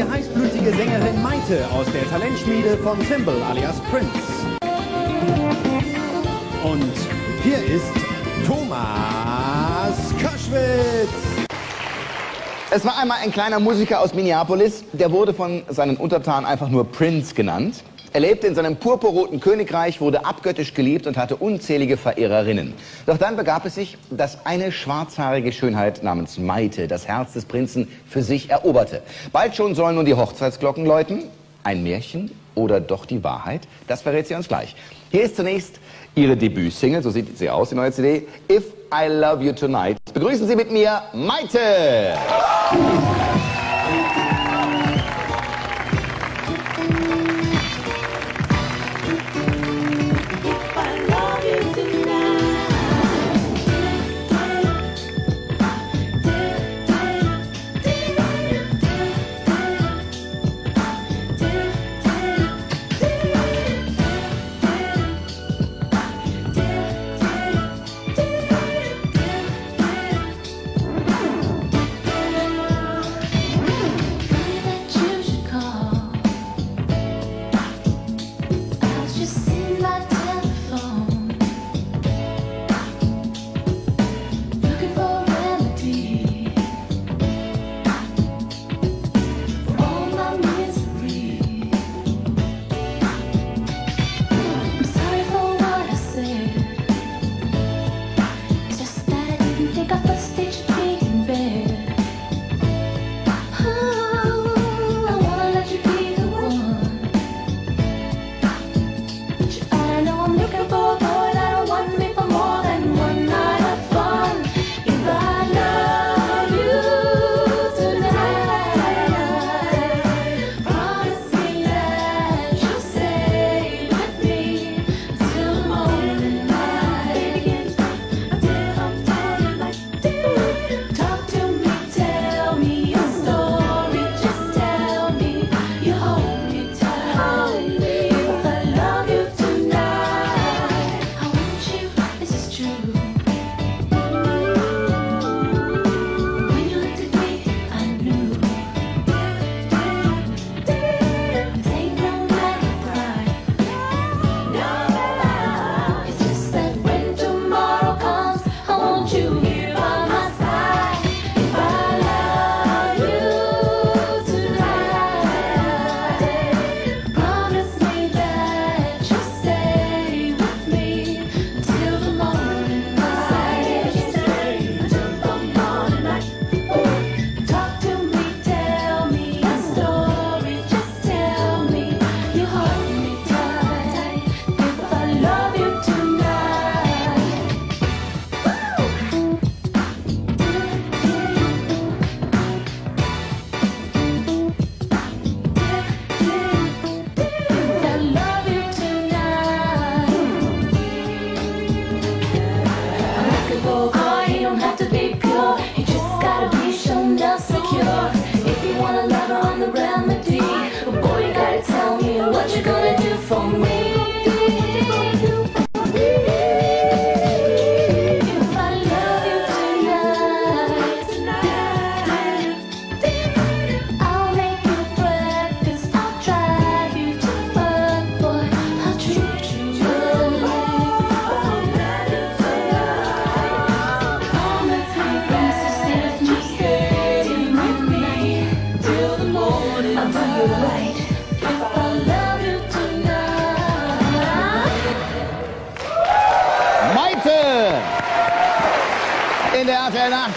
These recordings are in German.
die heißblütige Sängerin Maite aus der Talentschmiede von Thimble alias Prince. Und hier ist Thomas Koschwitz. Es war einmal ein kleiner Musiker aus Minneapolis, der wurde von seinen Untertanen einfach nur Prince genannt. Er lebte in seinem purpurroten Königreich, wurde abgöttisch geliebt und hatte unzählige Verehrerinnen. Doch dann begab es sich, dass eine schwarzhaarige Schönheit namens Maite das Herz des Prinzen für sich eroberte. Bald schon sollen nun die Hochzeitsglocken läuten. Ein Märchen oder doch die Wahrheit? Das verrät sie uns gleich. Hier ist zunächst ihre Debütsingle, so sieht sie aus, die neue CD, If I Love You Tonight. Begrüßen Sie mit mir Maite!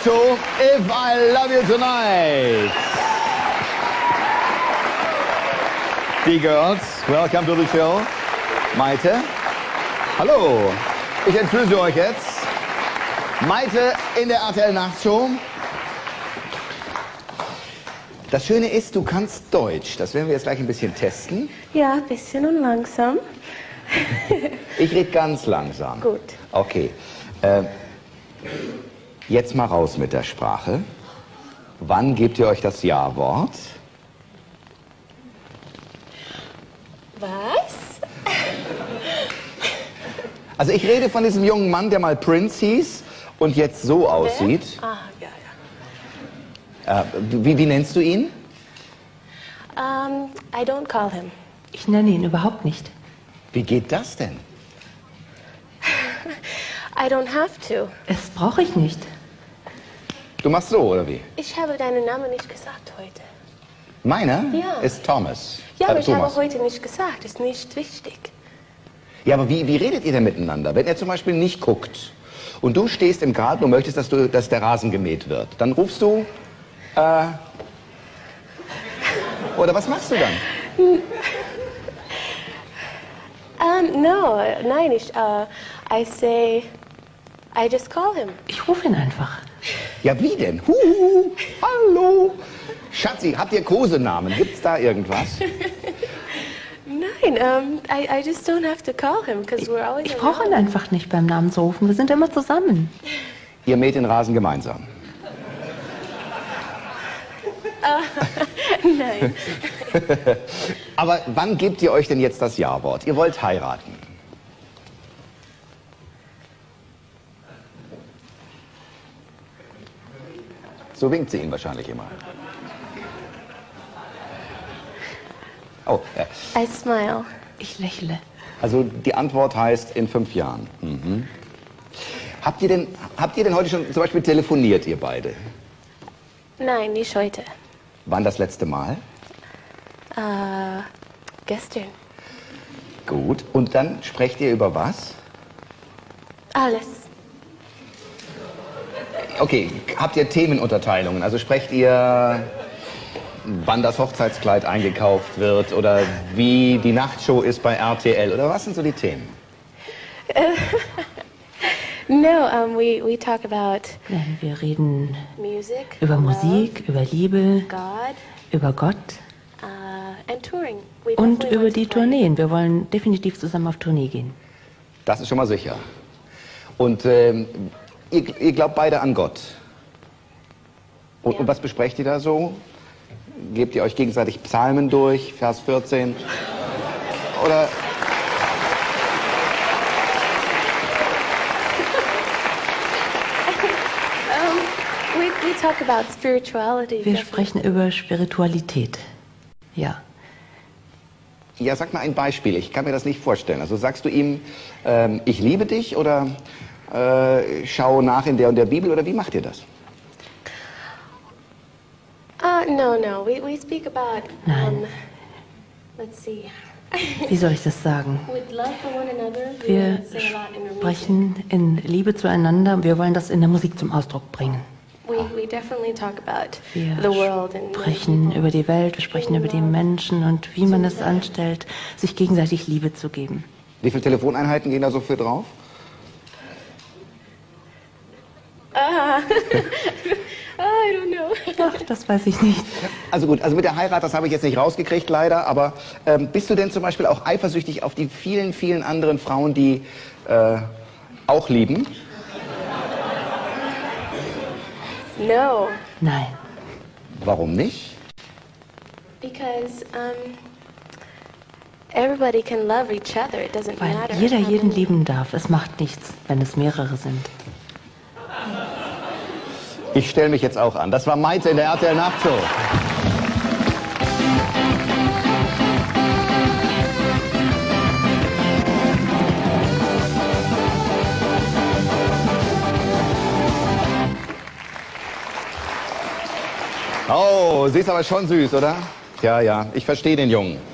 Nachtshow If I Love You Tonight. Die Girls, welcome to the show. Maite, hallo. Ich entführe euch jetzt. Maite in der RTL Nachtshow. Das Schöne ist, du kannst Deutsch. Das werden wir jetzt gleich ein bisschen testen. Ja, ein bisschen und langsam. Ich rede ganz langsam. Gut. Okay. Äh, jetzt mal raus mit der Sprache. Wann gebt ihr euch das Ja-Wort? Was? Also ich rede von diesem jungen Mann, der mal Prince hieß und jetzt so aussieht. Ah, ja, ja. Äh, wie, wie nennst du ihn? Um, I don't call him. Ich nenne ihn überhaupt nicht. Wie geht das denn? I don't have to. Das brauche ich nicht. Du machst so, oder wie? Ich habe deinen Namen nicht gesagt heute. Meiner Ja. ist Thomas. Ja, Äh, aber ich Thomas. habe heute nicht gesagt. Ist nicht wichtig. Ja, aber wie, wie redet ihr denn miteinander? Wenn er zum Beispiel nicht guckt und du stehst im Garten und möchtest, dass, du, dass der Rasen gemäht wird, dann rufst du, äh, oder was machst du dann? Um, no, nein, ich, uh, I say, I just call him. Ich rufe ihn einfach. Ja, wie denn? Huhu, hallo. Schatzi, habt ihr Kosenamen? Gibt's da irgendwas? Nein, um, I, I just don't have to call him because we're always Ich brauche ihn einfach nicht beim Namen zu rufen. Wir sind immer zusammen. Ihr mäht den Rasen gemeinsam. Nein. Aber wann gebt ihr euch denn jetzt das Ja-Wort? Ihr wollt heiraten. So winkt sie ihn wahrscheinlich immer. Oh, ja. I smile. Ich lächle. also die Antwort heißt in fünf Jahren. Mhm. Habt, ihr denn, habt ihr denn heute schon zum Beispiel telefoniert, ihr beide? Nein, nicht heute. Wann das letzte Mal? Uh, gestern. Gut. Und dann sprecht ihr über was? Alles. Okay, habt ihr Themenunterteilungen? Also sprecht ihr, wann das Hochzeitskleid eingekauft wird oder wie die Nachtshow ist bei RTL oder was sind so die Themen? No, um, we, we talk about Nein, wir reden music, über love, Musik, über Liebe, God, über Gott uh, und über die. Tourneen. Wir wollen definitiv zusammen auf Tournee gehen. Das ist schon mal sicher. Und ähm, ihr, ihr glaubt beide an Gott. Und, Ja. und was besprecht ihr da so? Gebt ihr euch gegenseitig Psalmen durch, Vers 14? Oder. Wir sprechen über Spiritualität. Ja. Ja, sag mal ein Beispiel. Ich kann mir das nicht vorstellen. Also sagst du ihm, ähm, ich liebe dich oder äh, schau nach in der und der Bibel oder wie macht ihr das? Uh, no, no. We, we speak about, Nein. um, let's see. Wie soll ich das sagen? With love for one another, we Wir sprechen in Liebe zueinander. Wir wollen das in der Musik zum Ausdruck bringen. We, we definitely talk about Wir the world and sprechen über die Welt, wir sprechen über die Menschen und wie man es anstellt, sich gegenseitig Liebe zu geben. Wie viele Telefoneinheiten gehen da so für drauf? I don't know. Ach, das weiß ich nicht. Also gut, also mit der Heirat, das habe ich jetzt nicht rausgekriegt leider, aber ähm, bist du denn zum Beispiel auch eifersüchtig auf die vielen, vielen anderen Frauen, die äh, auch lieben? no, Nein. Warum nicht? because um, everybody can love each other. It doesn't Weil matter. jeder jeden lieben darf. Es macht nichts, wenn es mehrere sind. Ich stelle mich jetzt auch an. Das war Maite in der RTL Nachtshow. Oh, sie ist aber schon süß, oder? Ja, ja, ich verstehe den Jungen.